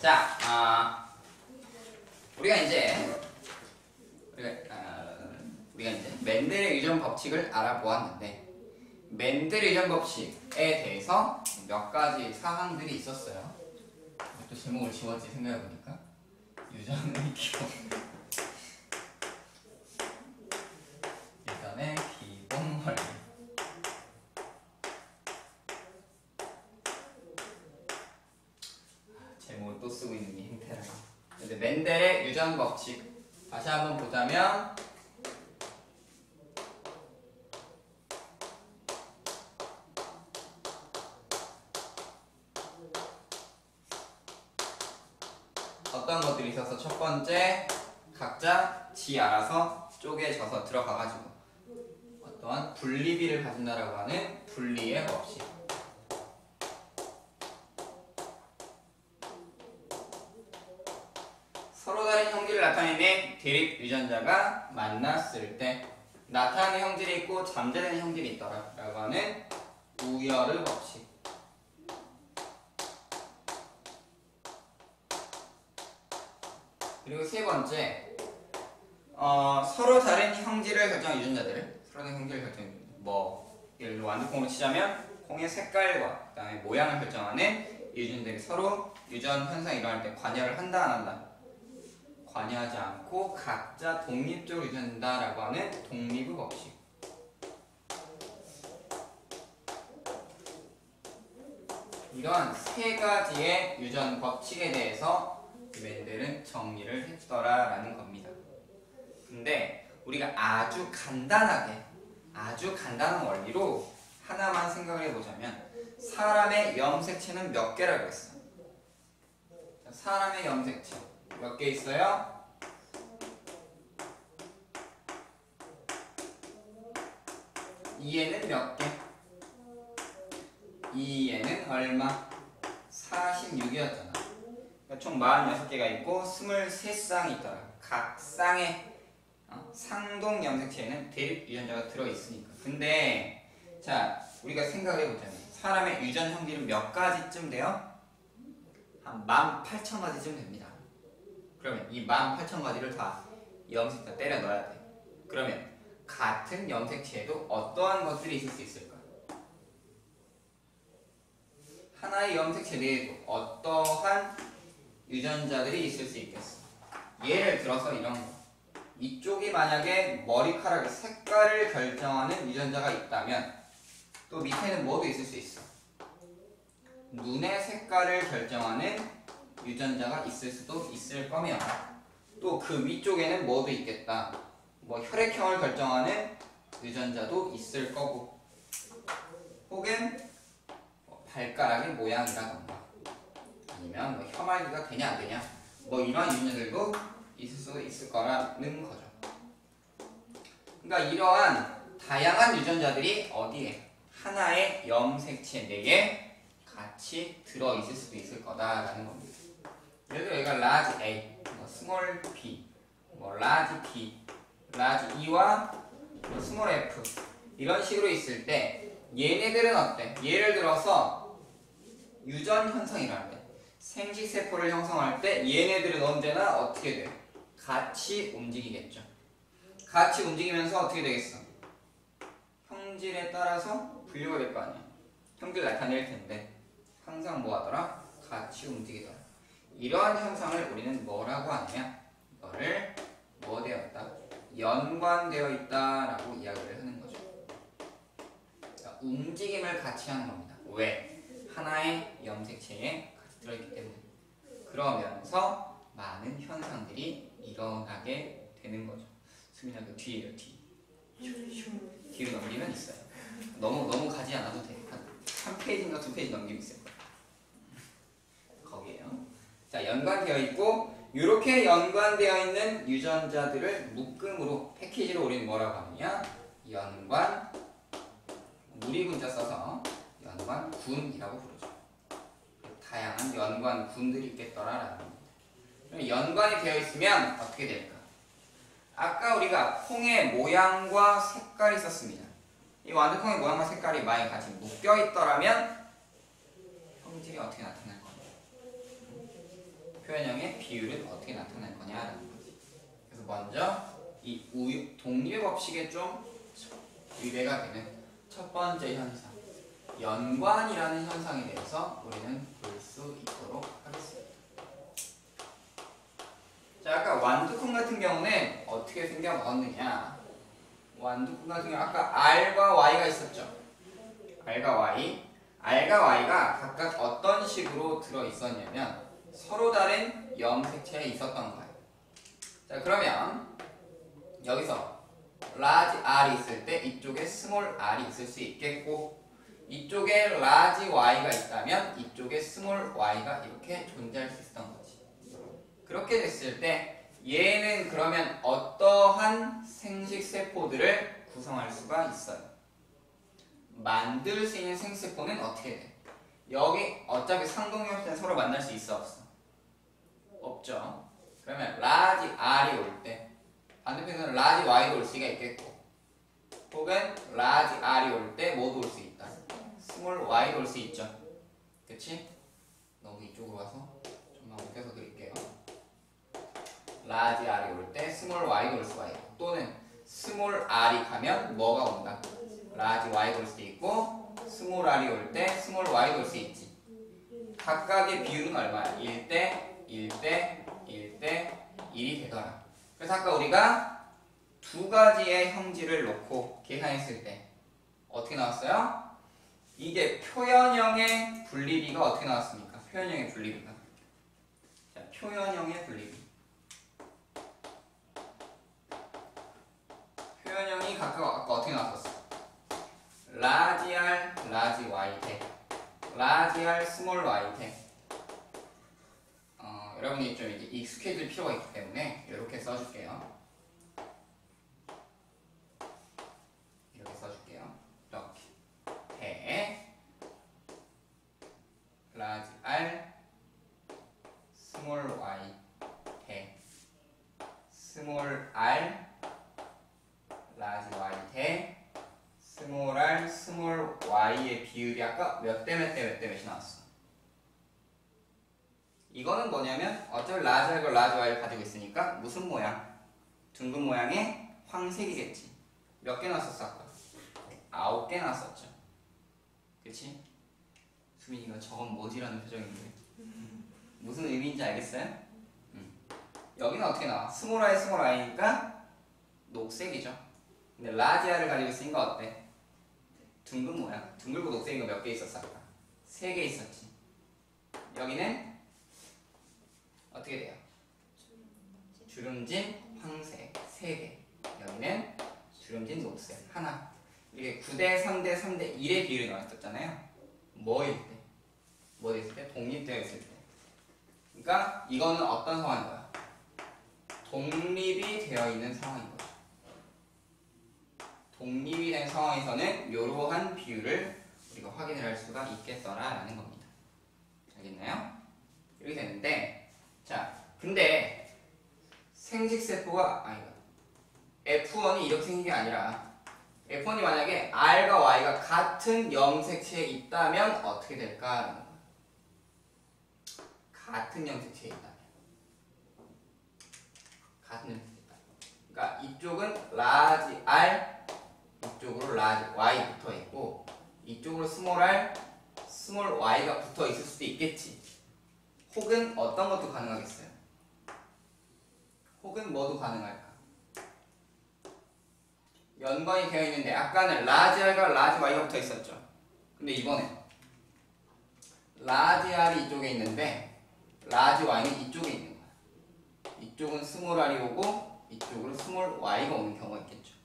자, 아, 우리가 이제 우리가, 아, 우리가 이제 맨델의 유전 법칙을 알아보았는데 맨델의 유전 법칙에 대해서 몇 가지 사항들이 있었어요. 또 제목을 지웠지 생각해보니까 유전의 기본 유전의 기본 원리 제목을 또 쓰고 있는 게 힘들어요. 근데 맨델의 유전 법칙 다시 한번 보자면 어떤 것들이 있어서 첫 번째 각자 지 알아서 쪼개져서 들어가가지고 어떠한 분리비를 가진다라고 하는 분리의 법칙. 서로 다른 형질을 나타내는 대립 유전자가 만났을 때 나타나는 형질이 있고 잠재되는 형질이 있더라 라고 하는 우열의 법칙 그리고 세 번째 어, 서로 다른 형질을 결정한 유전자들 서로 다른 형질을 결정한 뭐 예를 들어 완두콩으로 치자면 콩의 색깔과 그다음에 모양을 결정하는 유전들이 서로 유전 현상이 일어날 때 관여를 한다 안 한다? 관여하지 않고 각자 독립적으로 유전한다라고 하는 독립의 법칙. 이러한 세 가지의 유전 법칙에 대해서 맨델은 정리를 했더라라는 겁니다. 근데 우리가 아주 간단하게 아주 간단한 원리로 하나만 생각을 해보자면 사람의 염색체는 몇 개라고 했어? 사람의 염색체 몇 개 있어요? 이에는 몇 개? 이에는 얼마? 46이었잖아. 그러니까 총 46개가 있고 23쌍이 있더라. 각 쌍의 어? 상동 염색체에는 대립 유전자가 들어있으니까. 근데 자 우리가 생각을 해보자면 사람의 유전 형질은 몇 가지쯤 돼요? 한 18,000가지쯤 됩니다. 그러면 이 18,000가지를 다 염색자 때려 넣어야 돼. 그러면 같은 염색체에도 어떠한 것들이 있을 수 있을까? 하나의 염색체 내에도 어떠한 유전자들이 있을 수 있겠어. 예를 들어서 이런 거. 이쪽이 만약에 머리카락의 색깔을 결정하는 유전자가 있다면 또 밑에는 뭐도 있을 수 있어. 눈의 색깔을 결정하는 유전자가 있을 수도 있을 거면 또그 위쪽에는 뭐도 있겠다. 뭐 혈액형을 결정하는 유전자도 있을 거고 혹은 뭐 발가락의 모양이라던가 아니면 뭐 혐알기가 되냐 안 되냐 뭐 이런 유전자들도 있을 수 있을 거라는 거죠. 그러니까 이러한 다양한 유전자들이 어디에 하나의 염색체 내에 같이 들어 있을 수도 있을 거다라는 겁니다. 예를 들어 얘가 large A, 뭐 small b, 뭐 large b, large e와 뭐 small f 이런 식으로 있을 때 얘네들은 어때? 예를 들어서 유전 현상이라는 데 생식세포를 형성할 때 얘네들은 언제나 어떻게 돼? 같이 움직이겠죠. 같이 움직이면서 어떻게 되겠어? 형질에 따라서 분류가 될 거 아니야. 형질 나타낼 텐데 항상 뭐 하더라? 같이 움직이더라. 이러한 현상을 우리는 뭐라고 하느냐? 이거를 뭐 되었다? 연관되어 있다라고 이야기를 하는 거죠. 움직임을 같이 하는 겁니다. 왜? 하나의 염색체에 들어있기 때문에. 그러면서 많은 현상들이 일어나게 되는 거죠. 수민아 그 뒤에요 뒤. 뒤로 넘기면 있어요. 너무 너무 가지 않아도 돼. 한, 한 페이지인가 두 페이지 넘기면 있을 거예요. 거기에요. 자 연관되어 있고 이렇게 연관되어 있는 유전자들을 묶음으로 패키지로 우리는 뭐라고 하느냐? 연관 무리군자 써서 연관군이라고 부르죠. 다양한 연관군들이 있겠더라라는 겁니다. 그럼 연관이 되어 있으면 어떻게 될까? 아까 우리가 콩의 모양과 색깔이 있었습니다. 이 완두콩의 모양과 색깔이 많이 같이 묶여 있더라면 형질이 어떻게 나타날 겁니다. 표현형의 비율은 어떻게 나타날 거냐라는 거지. 그래서 먼저 이 우유, 독립 법칙에 좀 위배가 되는 첫 번째 현상 연관이라는 현상에 대해서 우리는 볼 수 있도록 하겠습니다. 자 아까 완두콩 같은 경우는 어떻게 생겨 먹었느냐 완두콩 같은 경우 아까 R과 Y가 있었죠. R과 Y R과 Y가 각각 어떤 식으로 들어 있었냐면 서로 다른 염색체에 있었던 거예요. 자 그러면 여기서 large R이 있을 때 이쪽에 small R이 있을 수 있겠고 이쪽에 large Y가 있다면 이쪽에 small Y가 이렇게 존재할 수 있었던 거지. 그렇게 됐을 때 얘는 그러면 어떠한 생식세포들을 구성할 수가 있어요. 만들 수 있는 생식세포는 어떻게 돼? 여기 어차피 상동형태는 서로 만날 수 있어 없어? 없죠. 그러면 large R이 올 때 반대편에는 large Y도 올 수가 있겠고 혹은 large R이 올때 뭐도 올수 있다. Small Y도 올수 있죠. 그치? 너무 이쪽으로 와서 좀만 옮겨서 그릴게요. large R이 올때 small Y도 올 수가 있고 또는 small R이 가면 뭐가 온다? large Y도 올 수도 있고 small R이 올때 small Y도 올수 있지. 각각의 비율은 얼마야? 1대 1대 1대 1이 되더라. 그래서 아까 우리가 두 가지의 형질을 놓고 계산했을 때 어떻게 나왔어요? 이게 표현형의 분리비가 어떻게 나왔습니까? 표현형의 분리비가. 자, 표현형의 분리비. 표현형이 각각 아까 어떻게 나왔었어? large R, large Y 대 large R, small Y 대 어, 여러분이 좀 이제 익숙해질 필요가 있기 때문에 이렇게 써줄게요. 이렇게 써줄게요. 이렇게 대 large R, small Y 대 small R, large Y 대 small r, small y의 비율이 아까 몇 대 몇 대 몇 대 몇이 나왔어. 이거는 뭐냐면 어차피 large r과 large y를 가지고 있으니까 무슨 모양? 둥근 모양의 황색이겠지. 몇 개 나왔었어 아까? 아홉 개 나왔었죠. 그치? 수민이가 저건 뭐지라는 표정인데 무슨 의미인지 알겠어요? 음. 여기는 어떻게 나와? small y, small y니까 녹색이죠. 근데 large R를 가지고 있으니까 어때? 둥근 모양. 둥글고 녹색인 거 몇 개 있었어 아까? 세 개 있었지. 여기는 어떻게 돼요? 주름진 황색 세 개. 여기는 주름진 녹색 하나. 이게 9대 3대 3대 1의 비율이 나왔었잖아요. 뭐일 때? 뭐 있을 때? 독립되어 있을 때. 그러니까 이거는 어떤 상황인 거야? 독립이 되어 있는 상황인 거야. 독립이 된 상황에서는 이러한 비율을 우리가 확인을 할 수가 있겠더라라는 겁니다. 알겠나요? 이렇게 되는데 자 근데 생식세포가 아니다 F1이 이렇게 생긴 게 아니라 F1이 만약에 R과 Y가 같은 염색체에 있다면 어떻게 거야. 같은 염색체에 있다면 같은 염색체에 있다면 그러니까 이쪽은 large R 이쪽으로 large Y 붙어 있고 이쪽으로 small r, small y가 붙어 있을 수도 있겠지. 혹은 어떤 것도 가능하겠어요. 혹은 뭐도 가능할까? 연관이 되어 있는데 아까는 large r과 large y가 붙어 있었죠. 근데 이번에 large r이 이쪽에 있는데 large y는 이쪽에 있는 거야. 이쪽은 small r이 오고 이쪽으로 small y가 오는 경우가 있겠죠.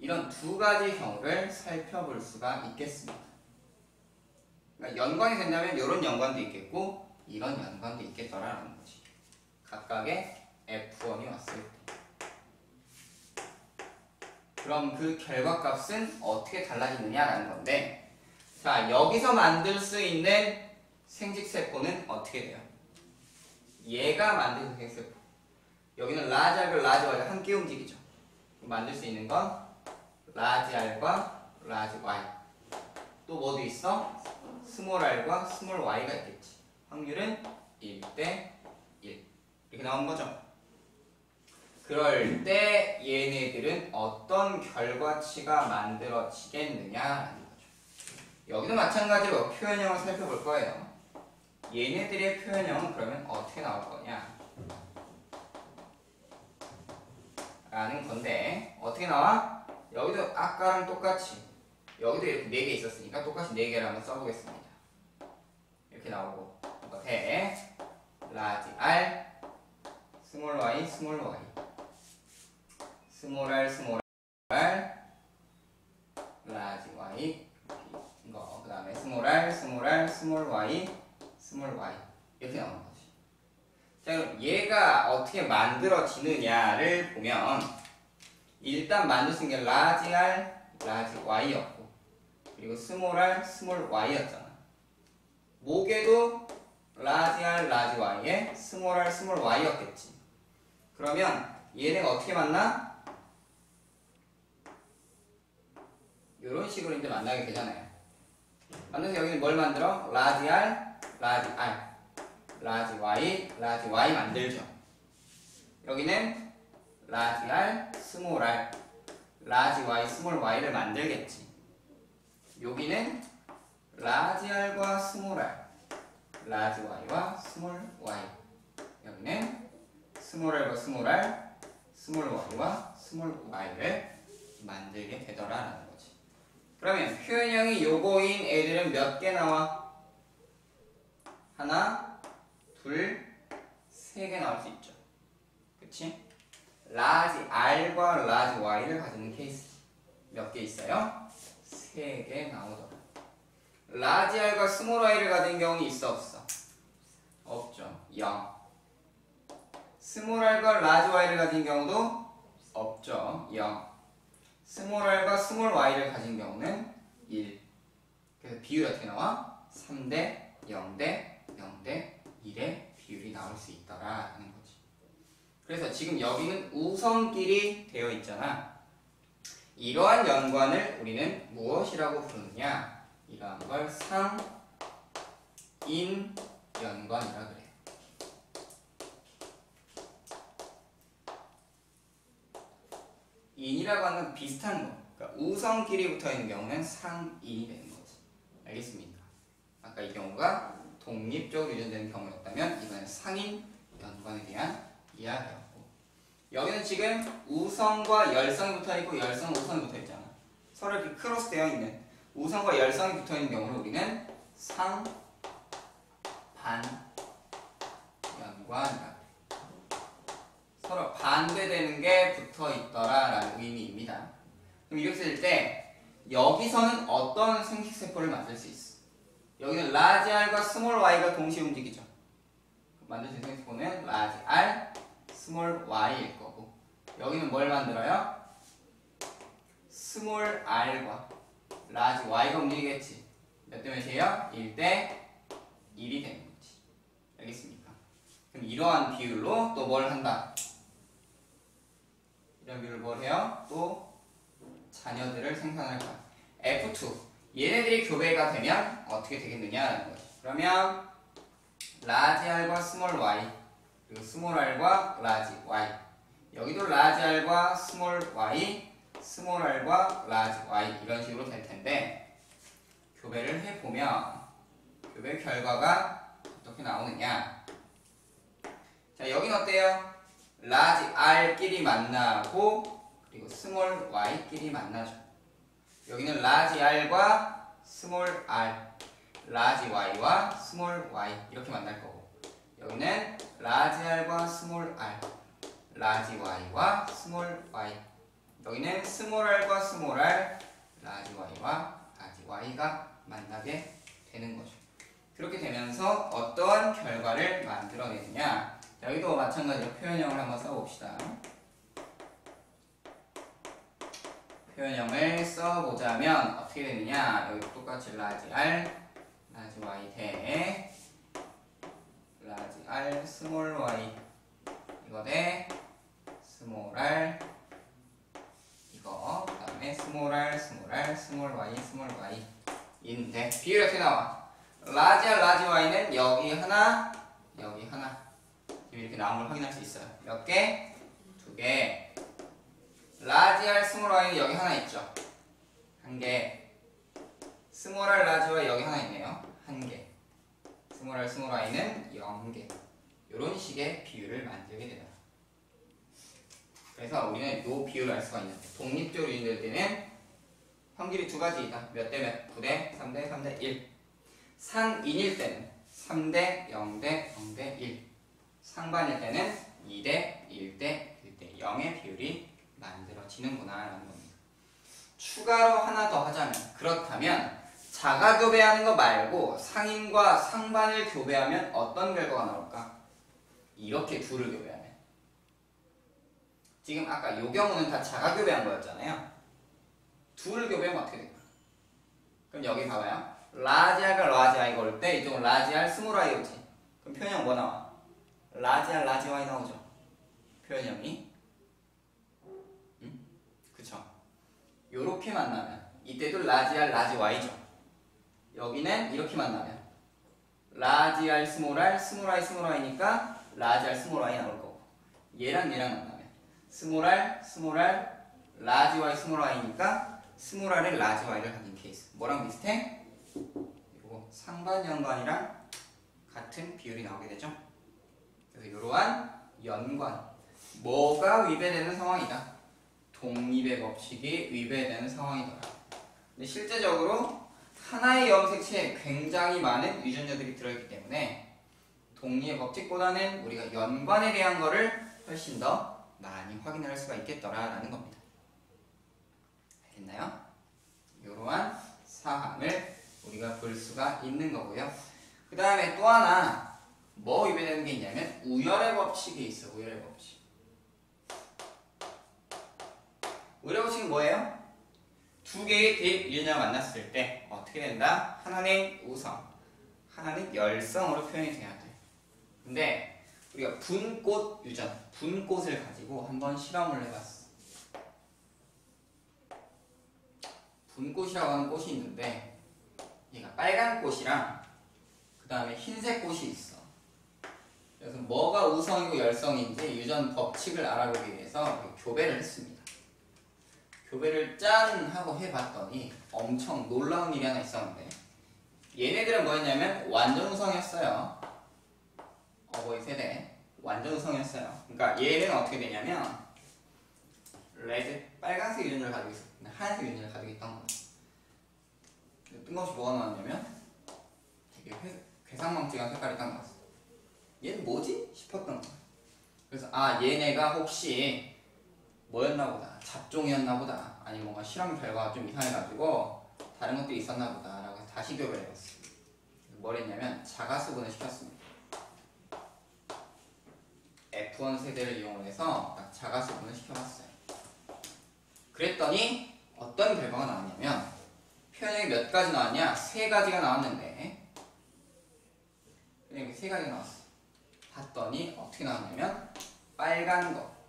이런 두 가지 경우를 살펴볼 수가 있겠습니다. 그러니까 연관이 된다면 이런 연관도 있겠고 이런 연관도 있겠더라라는 거지. 각각의 F1이 왔을 때. 그럼 그 결과값은 어떻게 달라지느냐라는 건데 자 여기서 만들 수 있는 생식세포는 어떻게 돼요? 얘가 만드는 생식세포 여기는 large R과 large Y가 함께 움직이죠. 만들 수 있는 건 large R과 large Y 또 뭐도 있어? small R과 small Y가 있겠지 확률은 1대 1 이렇게 나온 거죠. 그럴 때 얘네들은 어떤 결과치가 만들어지겠느냐라는 거죠. 여기도 마찬가지로 표현형을 살펴볼 거예요. 얘네들의 표현형은 그러면 어떻게 나올 거냐? 라는 건데 어떻게 나와? 여기도 아까랑 똑같이 여기도 이렇게 4개 있었으니까 똑같이 4개를 한번 써보겠습니다. 이렇게 나오고 대 large R small y small y small r small r large y 이거 그 다음에 small r small r small y small y 이렇게 나오는 거지. 자 그럼 얘가 어떻게 만들어지느냐를 보면 일단 만들 수 있는 게 large r large y였고 그리고 small r small y였잖아. 목에도 large r large y에 small r small y였겠지. 그러면 얘네가 어떻게 만나? 이런 식으로 이제 만나게 되잖아요. 만나서 여기는 뭘 만들어? large r large r large y large y 만들죠. 여기는 large r small r large y small y를 만들겠지. 여기는 large r과 small r large y와 small y 여기는 small r과 small r small y와 small y를 만들게 되더라라는 거지. 그러면 표현형이 요거인 애들은 몇 개 나와? 하나, 둘, 세 개 나올 수 있죠. 그치? large R과 large Y를 가지는 케이스 몇 개 있어요? 세 개 나오더라. large R과 small Y를 가진 경우는 있어 없어? 없죠. 0. small R과 large Y를 가진 경우도 없죠. 0. small R과 small Y를 가진 경우는 1. 그래서 비율이 어떻게 나와? 3대 0대 0대 1의 비율이 나올 수 있더라라는 거지. 그래서 지금 여기는 우성끼리 되어 있잖아. 이러한 연관을 우리는 무엇이라고 부르느냐? 이러한 걸 상인 연관이라 그래. 인이라고 하는 비슷한 거. 그러니까 우성끼리 붙어 있는 경우는 상인이 되는 거지. 알겠습니까? 아까 이 경우가 독립적으로 유전되는 경우였다면 이번엔 상인 연관에 대한 이야기였고 여기는 지금 우성과 열성이 붙어 있고 열성 우성이 붙어 있잖아. 서로 이렇게 크로스 되어 있는 우성과 열성이 붙어 있는 경우를 우리는 상, 반, 연관이라 서로 반대되는 게 붙어 있더라라는 의미입니다. 그럼 이렇게 쓸 때 여기서는 어떤 생식세포를 만들 수 있어? 여기는 large R과 small y가 동시에 움직이죠. 만들 수 있는 세포는 large R, small y일 거고 여기는 뭘 만들어요? small r과 large y가 움직이겠지. 몇 대 몇이에요? 1대 1이 되는 거지. 알겠습니까? 그럼 이러한 비율로 또 뭘 한다? 이런 비율을 뭘 해요? 또 자녀들을 생산할 거야. F2 얘네들이 교배가 되면 어떻게 되겠느냐라는 거죠. 그러면 large R과 small y 그리고 small r과 large y. 여기도 large R과 small y small r과 large y 이런 식으로 될 텐데 교배를 해보면 교배 결과가 어떻게 나오느냐. 자 여긴 어때요? large R끼리 만나고 그리고 small y끼리 만나죠. 여기는 large r과 small r, large y와 small y 이렇게 만날 거고. 여기는 large r과 small r, large y와 small y 여기는 small r과 small r, large y와 large y가 만나게 되는 거죠. 그렇게 되면서 어떠한 결과를 만들어내느냐 여기도 마찬가지로 표현형을 한번 써봅시다. 표현형을 써보자면 어떻게 되느냐 여기 똑같이 large r large y 대 large r small y 이거 대 small r 이거 그 다음에 small r small r small y small y 인데 비율이 어떻게 나와 large r large y는 여기 하나 여기 하나 지금 이렇게 나온 걸 확인할 수 있어요. 몇 개? 두 개. large R small Y는 여기 하나 있죠. 한 개. small R large Y 여기 하나 있네요. 한 개. small R small Y는 0개. 이런 식의 비율을 만들게 되다. 그래서 우리는 요 비율을 알 수가 있는데 독립적으로 유전될 때는 확률이 두 가지이다. 몇 대 몇? 9대 3대 3대 1. 상인일 때는 3대 0대 0대 1. 상반일 때는 2대 1대 1대 0의 비율이 만들어지는구나 라는 겁니다. 추가로 하나 더 하자면 그렇다면 자가 교배하는 거 말고 상인과 상반을 교배하면 어떤 결과가 나올까? 이렇게 둘을 교배하면 지금 아까 요 경우는 다 자가 교배한 거였잖아요. 둘을 교배하면 어떻게 될까? 그럼 여기 봐봐요. 라지아가 라지아이가 올 때 이쪽은 large R small Y 오지. 그럼 표현형 뭐 나와? large R large Y 나오죠. 표현형이. 응? 그쵸. 요렇게 만나면 이때도 large R large Y죠. 여기는 이렇게 만나면 large R small R small Y small Y니까 large R small Y 나올 거고 얘랑 얘랑 만나면 small R small R large Y small Y니까 small R의 large Y를 가진 케이스. 뭐랑 비슷해? 이거 상반 연관이랑 같은 비율이 나오게 되죠. 그래서 이러한 연관 뭐가 위배되는 상황이다. 독립의 법칙이 위배되는 상황이더라. 근데 실제적으로 하나의 염색체에 굉장히 많은 유전자들이 들어있기 때문에 독립의 법칙보다는 우리가 연관에 대한 거를 훨씬 더 많이 확인할 수가 있겠더라라는 겁니다. 알겠나요? 이러한 사항을 우리가 볼 수가 있는 거고요. 그 다음에 또 하나 뭐 위배되는 게 있냐면 우열의 법칙이 있어. 우열의 법칙. 우열의 법칙은 뭐예요? 두 개의 대입 유전자가 만났을 때 어떻게 된다? 하나는 우성, 하나는 열성으로 표현이 돼야 돼. 근데 우리가 분꽃 유전, 분꽃을 가지고 한번 실험을 해봤어. 분꽃이라고 하는 꽃이 있는데 얘가 빨간 꽃이랑 그 다음에 흰색 꽃이 있어. 그래서 뭐가 우성이고 열성인지 유전 법칙을 알아보기 위해서 교배를 했습니다. 교배를 짠 하고 해봤더니 엄청 놀라운 일이 하나 있었는데 얘네들은 뭐였냐면 완전 우성이었어요. 어버이 세대 완전 우성이었어요. 그러니까 얘는 어떻게 되냐면 레드 빨간색 유전자를 가지고 있어. 하얀색 유전자를 가지고 있던 거야. 뜬금없이 뭐가 나왔냐면 되게 회, 괴상망측한 색깔이 딱 나왔어. 얘는 뭐지? 싶었던 거야. 그래서 아 얘네가 혹시 뭐였나 보다. 잡종이었나 보다. 아니 뭔가 실험 결과가 좀 이상해가지고 다른 것들이 있었나 보다. 라고 해서 다시 교배를 해봤어. 뭘 했냐면 자가수분을 시켰습니다. F1 세대를 이용해서 딱 자가수분을 시켜봤어요. 그랬더니 어떤 결과가 나왔냐면 표현이 몇 가지 나왔냐? 세 가지가 나왔는데 표현이 세 가지가 나왔어. 봤더니 어떻게 나왔냐면 빨간 거.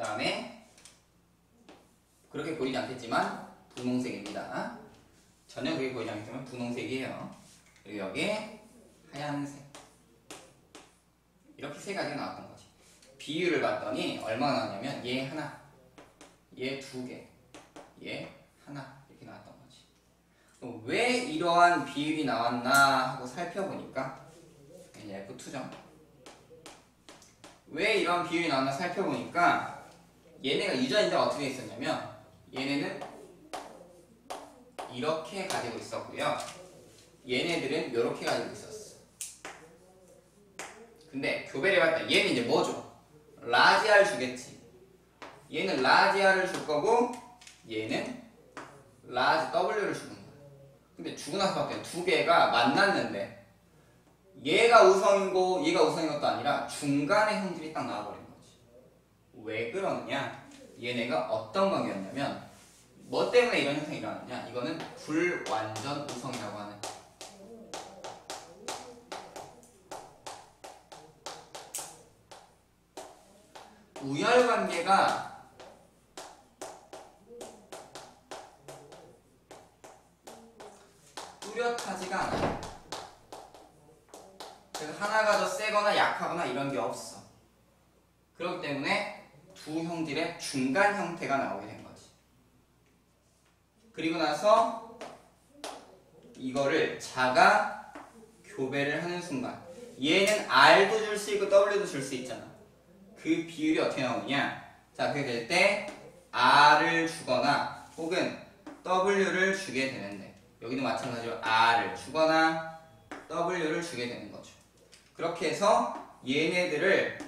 그 다음에 그렇게 보이지 않겠지만 분홍색입니다. 전혀 그렇게 보이지 않겠지만 분홍색이에요. 그리고 여기에 하얀색. 이렇게 세 가지가 나왔던 거지. 비율을 봤더니 얼마나 나왔냐면 얘 하나, 얘 두 개, 얘 하나 이렇게 나왔던 거지. 왜 이러한 비율이 나왔나 하고 살펴보니까 이제 F2점. 왜 이런 비율이 나왔나 살펴보니까 얘네가 유전인데 어떻게 있었냐면 얘네는 이렇게 가지고 있었고요. 얘네들은 이렇게 가지고 있었어. 근데 교배를 해봤다. 얘는 이제 뭐죠? large R를 주겠지. 얘는 large R를 줄 거고 얘는 large W를 주는 거야. 근데 주고 나서 봤더니 두 개가 만났는데 얘가 우성이고 얘가 우성인 것도 아니라 중간의 형질이 딱 나와버린 거지. 왜 그러느냐? 얘네가 어떤 관계였냐면 뭐 때문에 이런 현상이 일어났냐? 이거는 불완전 우성이라고 하는 우열 관계가 뚜렷하지가 않아요. 그래서 하나가 더 세거나 약하거나 이런 게 없어. 그렇기 때문에 두 형질의 중간 형태가 나오게 된 거지. 그리고 나서 이거를 자가 교배를 하는 순간 얘는 R도 줄 수 있고 W도 줄 수 있잖아. 그 비율이 어떻게 나오느냐? 자, 그렇게 될 때 R을 주거나 혹은 W를 주게 되는데 여기도 마찬가지로 R을 주거나 W를 주게 되는 거죠. 그렇게 해서 얘네들을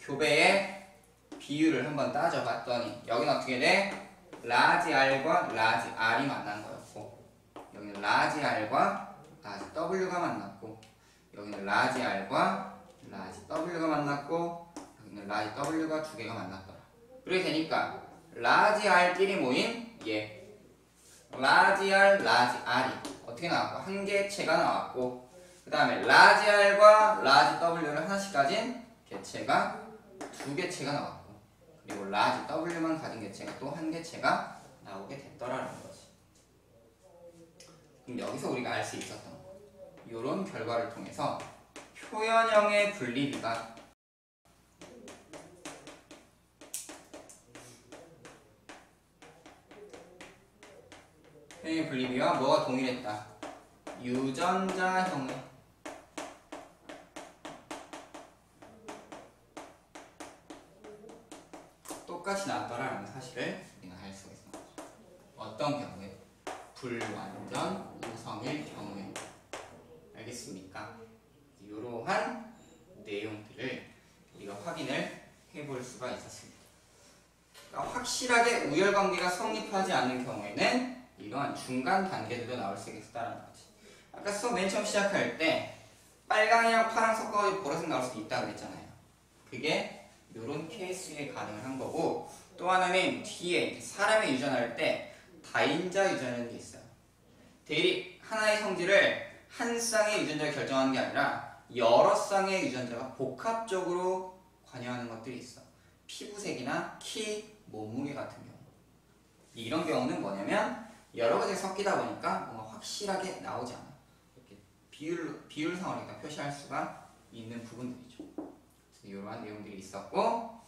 교배의 비율을 한번 따져봤더니 여기는 어떻게 돼? large R과 large R이 만난 거였고 여기는 large R과 large W가 만났고 여기는 large R과 large W가 만났고 여기는 large W가 두 개가 만났더라. 그렇게 되니까 large R끼리 모인 얘 large R, large R이 어떻게 나왔고 한 개체가 나왔고 그 다음에 large R과 large W를 하나씩 가진 개체가 두 개체가 나왔고 그리고 large W만 가진 개체가 또 한 개체가 나오게 됐더라는 거지. 그럼 여기서 우리가 알 수 있었던 거. 이런 결과를 통해서 표현형의 분리비가 표현의 분리비와 뭐가 동일했다? 유전자형의 똑같이 나왔더라는 사실을 우리는 알 수가 있는 거죠. 어떤 경우에? 불완전 우성일 경우에. 알겠습니까? 이러한 내용들을 우리가 확인을 해볼 수가 있었습니다. 그러니까 확실하게 우열관계가 성립하지 않는 경우에는 이러한 중간 단계들도 나올 수 있다는 거지. 아까 수업 맨 처음 시작할 때 빨강이랑 파랑 섞어가지고 보라색 나올 수도 있다고 그랬잖아요. 그게 이런 케이스에 가능을 한 거고 또 하나는 뒤에 사람이 유전할 때 다인자 유전이라는 게 있어요. 대리 하나의 성질을 한 쌍의 유전자가 결정하는 게 아니라 여러 쌍의 유전자가 복합적으로 관여하는 것들이 있어. 피부색이나 키, 몸무게 같은 경우. 이런 경우는 뭐냐면 여러 가지가 섞이다 보니까 뭔가 확실하게 나오지 않아. 이렇게 비율 비율상으로 일단 표시할 수가 있는 부분들이죠. 이러한 내용들이 있었고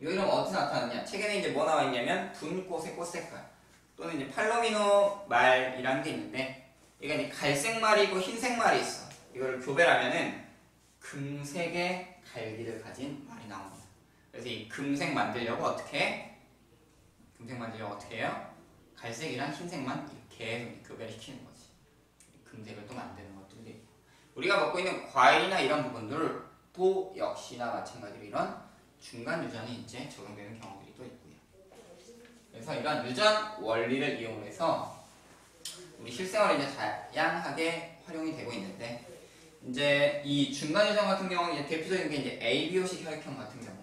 이 이름 어디서 나타났냐? 책에는 이제 뭐 나와 있냐면 분꽃의 꽃 색깔 또는 이제 팔로미노 말이라는 게 있는데 이게 이제 갈색 말이고 흰색 말이 있어. 이걸 교배라면은 금색의 갈기를 가진 말이 나옵니다. 그래서 이 금색 만들려고 어떻게 해? 금색 만들려고 어떻게 해요? 갈색이랑 흰색만 이렇게 교배를 시키는 거지. 금색을 또 만드는 것들도 있고. 우리가 먹고 있는 과일이나 이런 부분들 도 역시나 마찬가지로 이런 중간 유전이 이제 적용되는 경우들이 또 있고요. 그래서 이런 유전 원리를 이용해서 우리 실생활에 이제 다양하게 활용이 되고 있는데 이제 이 중간 유전 같은 경우는 대표적인 게 이제 ABO식 혈액형 같은 경우.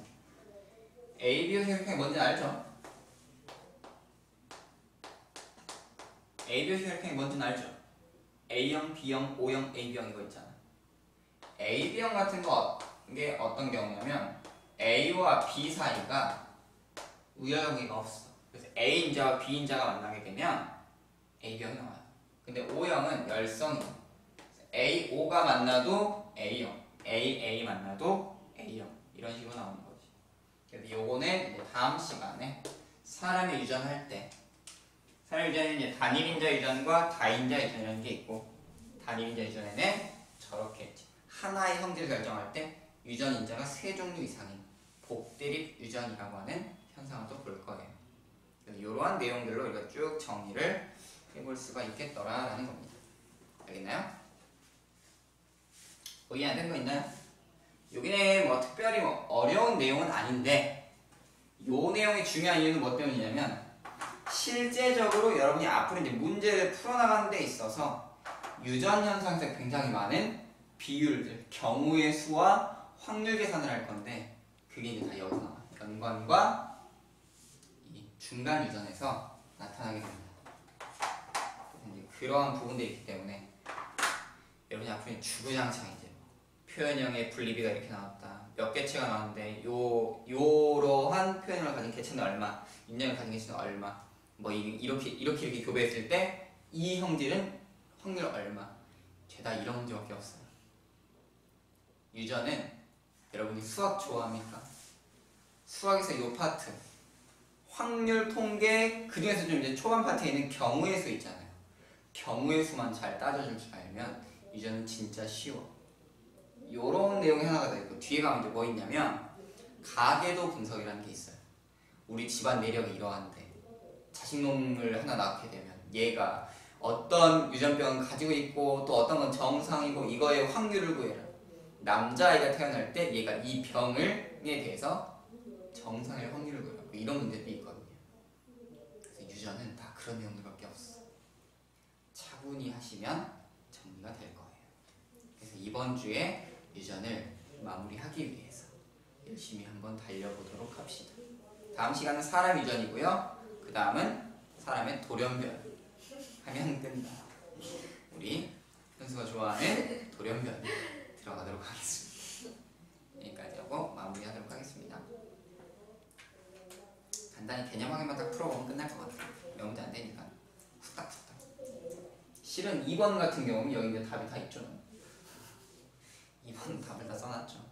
ABO식 혈액형이 뭔지 알죠? ABO식 혈액형이 뭔지는 알죠? A형, B형, O형, AB형 이거 있잖아. AB형 같은 거 이게 어떤 경우냐면 A와 B 사이가 우열관계가 없어. 그래서 A 인자와 B 인자가 만나게 되면 AB형이 나와요. 근데 O형은 열성이 A, O가 만나도 A형, A, A 만나도 A형 이런 식으로 나오는 거지. 그래서 요거는 다음 시간에 사람이 유전할 때 사람 유전에는 이제 단일 인자 유전과 다인자 유전이라는 게 있고 단일 인자 유전에는 저렇게. 하나의 형질을 결정할 때 유전 인자가 세 종류 이상인 복대립 유전이라고 하는 현상을 또 볼 거예요. 이러한 내용들로 우리가 쭉 정리를 해볼 수가 있겠더라라는 겁니다. 알겠나요? 뭐 이해 안 된 거 있나요? 여기는 뭐 특별히 뭐 어려운 내용은 아닌데 요 내용이 중요한 이유는 뭐 때문이냐면 실제적으로 여러분이 앞으로 이제 문제를 풀어나가는 데 있어서 유전 현상에서 굉장히 많은 비율들, 경우의 수와 확률 계산을 할 건데 그게 이제 다 여기서. 연관과 이 중간 유전에서 나타나게 됩니다. 그러한 부분들이 있기 때문에 여러분이 앞으로 주구장창 이제 뭐 표현형의 분리비가 이렇게 나왔다. 몇 개체가 나왔는데 요 요러한 표현을 가진 개체는 얼마, 인형을 가진 개체는 얼마. 뭐 이- 이렇게 이렇게 이렇게 교배했을 때 이 형질은 확률 얼마. 죄다 이런 문제밖에 없어요. 유전은 여러분이 수학 좋아합니까? 수학에서 이 파트 확률 통계 그 중에서 좀 이제 초반 파트에 있는 경우의 수 있잖아요. 경우의 수만 잘 따져줄 줄 알면 유전은 진짜 쉬워. 요런 내용이 하나가 더 있고 뒤에 가면 이제 뭐 있냐면 가계도 분석이라는 게 있어요. 우리 집안 내력이 이러한데 자식놈을 하나 낳게 되면 얘가 어떤 유전병을 가지고 있고 또 어떤 건 정상이고 이거의 확률을 구해라. 남자아이가 태어날 때 얘가 이 병을에 대해서 정상일 확률을 구해라. 뭐 이런 문제도 있거든요. 그래서 유전은 다 그런 내용들밖에 없어. 차분히 하시면 정리가 될 거예요. 그래서 이번 주에 유전을 마무리하기 위해서 열심히 한번 달려보도록 합시다. 다음 시간은 사람 유전이고요. 그 다음은 사람의 돌연변 하면 끝나. 우리 현수가 좋아하는 돌연변 들어가도록 하겠습니다. 여기까지 하고 마무리하도록 하겠습니다. 간단히 개념 확인만 딱 풀어보면 끝날 것 같아요. 몇 문제 안 되니까 후딱후딱. 실은 2번 같은 경우는 여기 이제 답이 다 있죠. 2번 답을 다 써놨죠.